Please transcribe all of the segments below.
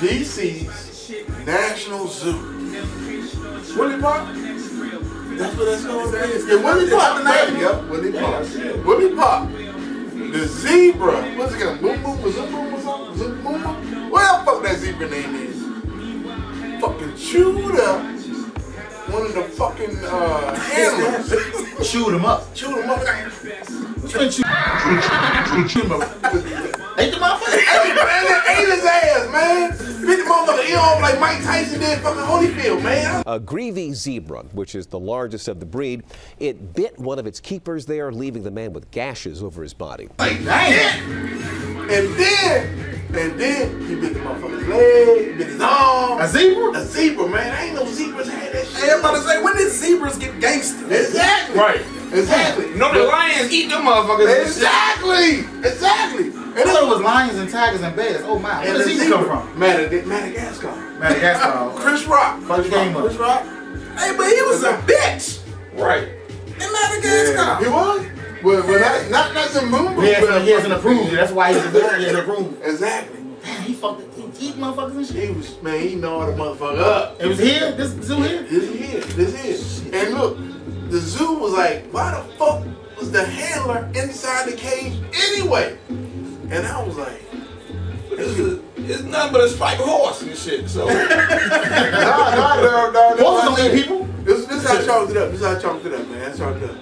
National Zoo. Willie Park? That's what that's called. Yeah, Willie Park. Name. Yep, Willie Park. Willie Park. The zebra. What's it called? Boom Boom? Zoom Boom or something? Zoom Boom Boom? What the fuck that zebra name is? Fucking chewed up. One of the fucking uh, handlers. Chewed him up. chewed him up. Chewed him up. Ate the motherfucker. Ate his ass, man. Bit the motherfucker ear off like Mike Tyson did fucking Holyfield, man. A Grevy zebra, which is the largest of the breed, it bit one of its keepers there, leaving the man with gashes over his body. Like that. And then, and then he bit the motherfucker's leg, he bit his arm. A zebra? A zebra, man. I ain't no zebras had that shit. Hey, I'm about to say, when did zebras get gangster? Exactly. Right. Exactly. No, the lions eat them motherfuckers. Exactly. Exactly. Was lions and tigers and bears. Oh my. Where and does the zebra come from? Mad- Madagascar. Madagascar. Chris Rock. Fuck the game up. Chris Rock. Hey, but he was a bitch Right. in Yeah. Madagascar. He was. But, but not, not, not some moon. He hasn't, he hasn't approved. That's why he's a bear. He hasn't approved. Exactly. Man, he fucked. He eat motherfuckers and shit. He was, man, he gnawed the motherfucker up. It was here. This zoo here. This is here. This is. And look, the zoo was like, why the fuck was the handler inside the cage anyway? And I was like, It's, a- it's nothing but a striped horse and shit. So nah, nah, no, no, no. Horses don't eat people. This, this how I chalked it up. This how I chalked it up, man. I chalked it up.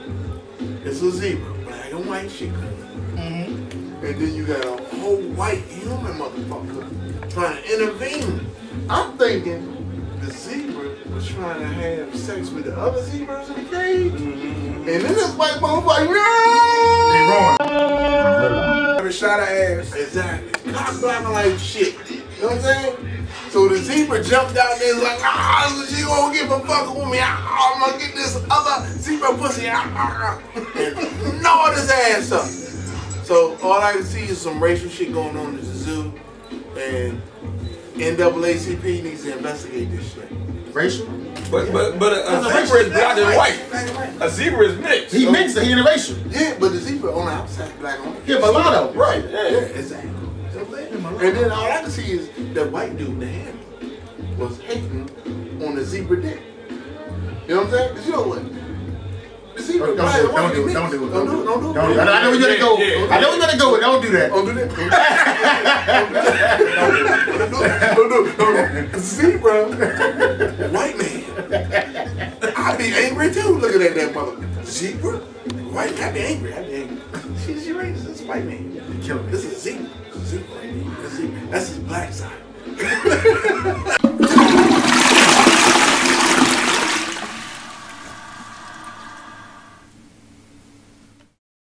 It's a zebra, black and white shit. Mm-hmm. And then you got a whole white human motherfucker trying to intervene. I'm thinking the zebra was trying to have sex with the other zebras in the cage. Mm-hmm. And then this white motherfucker, shot of ass. Exactly. Cock blocking like shit. You know what I'm saying? So the zebra jumped out there and was like, ah, she won't give a fuck with me. Ah, I'm gonna get this other zebra pussy. Ah, ah, ah. And gnawed his ass up. So all I can see is some racial shit going on at the zoo. And NAACP needs to investigate this shit. Racial. But but but a, a zebra is Black black and white. Black and white. A zebra is mixed. He So- mixed it. He interracial. Yeah, but the zebra on the outside black on. He a mulatto. Right. Yeah, Yeah. exactly. You know what I'm saying? And then all I can see is that white dude, the handler, was hating on the zebra dick. You know what I'm saying? 'Cause you know what? The zebra Don't, black do and it. white Don't do it. Don't do it. Don't do it. Don't do it. Don't do it. I know where you're gonna go. Yeah, yeah. I know where you're gonna go. Don't do that. Don't do that. Don't do that. Don't do it. Don't do it. Don't do it. Zebra, white man. I'd be angry too looking at that mother. Zebra? White, I'd be angry. I'd be angry. She, she racist. This is white man. This is zebra. Zebra. That's his black side.